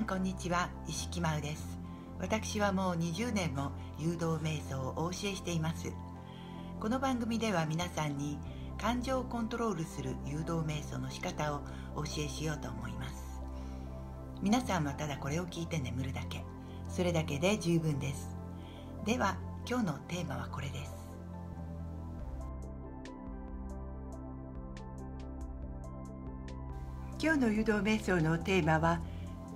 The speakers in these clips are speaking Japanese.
んこんにちは。石木真です。私はもう20年も誘導瞑想をお教えしています。この番組では皆さんに感情をコントロールする誘導瞑想の仕方をお教えしようと思います。皆さんはただこれを聞いて眠るだけ。それだけで十分です。では今日のテーマはこれです。今日の誘導瞑想のテーマは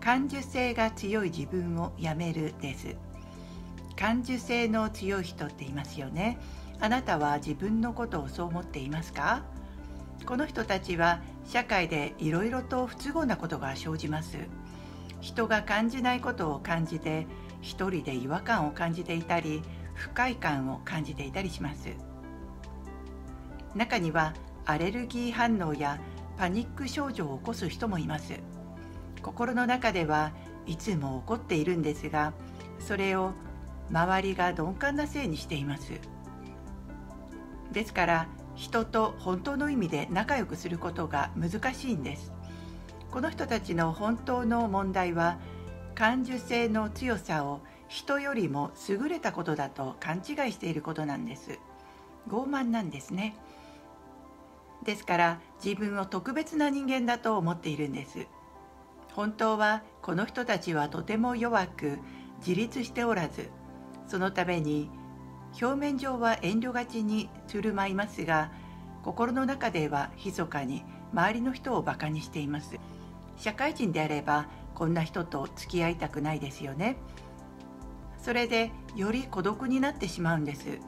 感受性が強い自分をやめるです。感受性の強い人っていますよね。あなたは自分のことをそう思っていますか？この人たちは社会でいろいろと不都合なことが生じます。人が感じないことを感じて一人で違和感を感じていたり不快感を感じていたりします。中にはアレルギー反応やパニック症状を起こす人もいます。心の中ではいつも怒っているんですがそれを周りが鈍感なせいにしています。ですから人と本当の意味で仲良くすることが難しいんです。この人たちの本当の問題は感受性の強さを人よりも優れたことだと勘違いしていることなんです。傲慢なんですね。ですから自分を特別な人間だと思っているんです。本当はこの人たちはとても弱く自立しておらずそのために表面上は遠慮がちに振る舞いますが心の中では密かに周りの人をバカにしています。社会人であればこんな人と付き合いたくないですよね。それでより孤独になってしまうんです。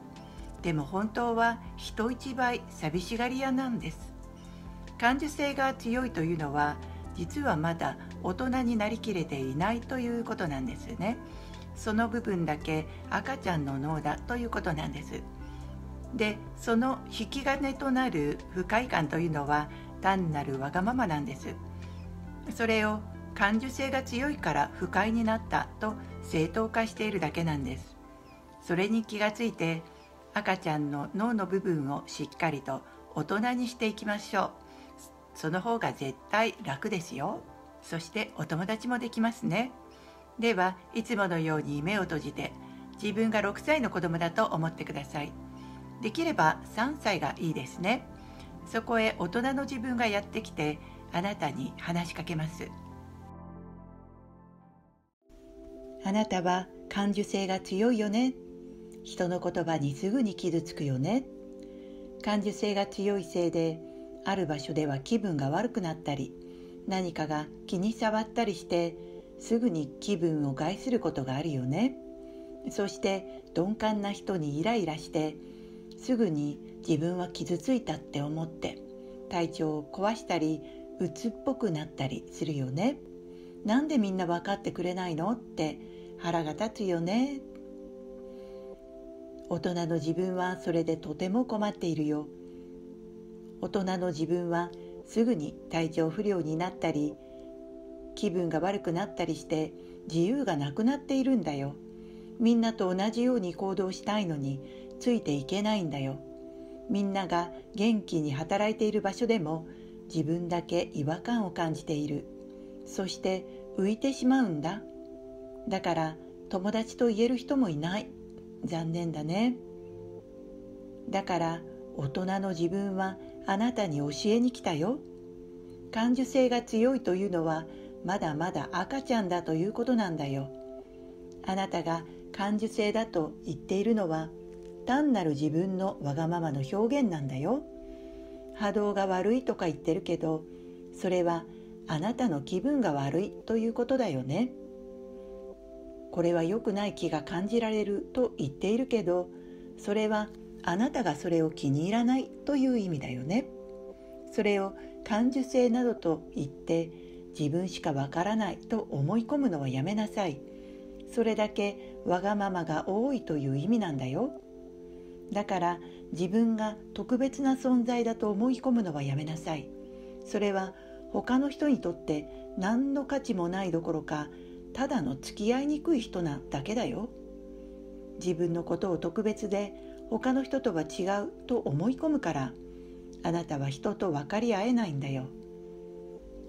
でも本当は人一倍寂しがり屋なんです。感受性が強いというのは実はまだ大人になりきれていないということなんですね。その部分だけ赤ちゃんの脳だということなんです。でその引き金となる不快感というのは単なるわがままなんです。それを感受性が強いから不快になったと正当化しているだけなんです。それに気がついて赤ちゃんの脳の部分をしっかりと大人にしていきましょう。その方が絶対楽ですよ。そしてお友達もできますね。ではいつものように目を閉じて自分が6歳の子供だと思ってください。できれば3歳がいいですね。そこへ大人の自分がやってきてあなたに話しかけます。あなたは感受性が強いよね。人の言葉にすぐに傷つくよね。感受性が強いせいである場所では気分が悪くなったり何かが気に障ったりしてすぐに気分を害することがあるよね。そして鈍感な人にイライラしてすぐに自分は傷ついたって思って体調を壊したり鬱っぽくなったりするよね。なんでみんな分かってくれないのって腹が立つよね。大人の自分はそれでとても困っているよ。大人の自分はすぐに体調不良になったり気分が悪くなったりして自由がなくなっているんだよ。みんなと同じように行動したいのについていけないんだよ。みんなが元気に働いている場所でも自分だけ違和感を感じている。そして浮いてしまうんだ。だから友達と言える人もいない。残念だね。だから大人の自分はあなたに教えに来たよ。感受性が強いというのはまだまだ赤ちゃんだということなんだよ。あなたが感受性だと言っているのは単なる自分のわがままの表現なんだよ。波動が悪いとか言ってるけどそれはあなたの気分が悪いということだよね。これは良くない気が感じられると言っているけどそれはあなたがそれを気に入らないという意味だよね。それを感受性などと言って自分しかわからないと思い込むのはやめなさい。それだけわがままが多いという意味なんだよ。だから自分が特別な存在だと思い込むのはやめなさい。それは他の人にとって何の価値もないどころかただの付き合いにくい人なだけだよ。自分のことを特別で他の人とは違うと思い込むからあなたは人と分かり合えないんだよ。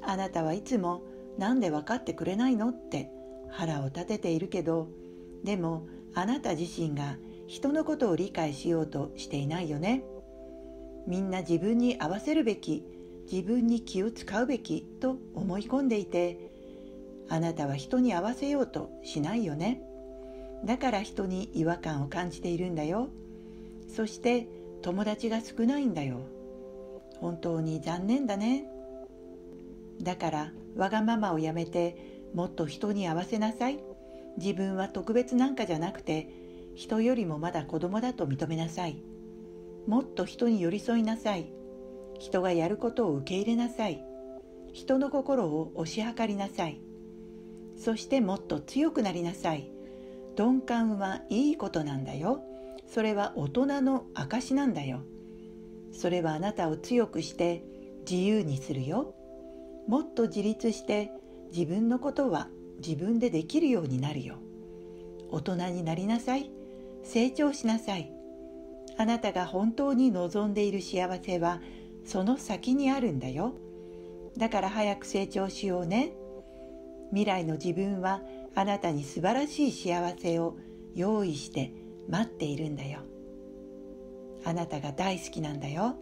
あなたはいつもなんで分かってくれないのって腹を立てているけどでもあなた自身が人のことを理解しようとしていないよね。みんな自分に合わせるべき自分に気を使うべきと思い込んでいてあなたは人に合わせようとしないよね。だから人に違和感を感じているんだよ。そして友達が少ないんだよ。本当に残念だね。だからわがままをやめてもっと人に合わせなさい。自分は特別なんかじゃなくて人よりもまだ子供だと認めなさい。もっと人に寄り添いなさい。人がやることを受け入れなさい。人の心を推し量りなさい。そしてもっと強くなりなさい。鈍感はいいことなんだよ。それは大人の証なんだよ。それはあなたを強くして自由にするよ。もっと自立して自分のことは自分でできるようになるよ。大人になりなさい。成長しなさい。あなたが本当に望んでいる幸せはその先にあるんだよ。だから早く成長しようね。未来の自分はあなたに素晴らしい幸せを用意して待っているんだよ。あなたが大好きなんだよ。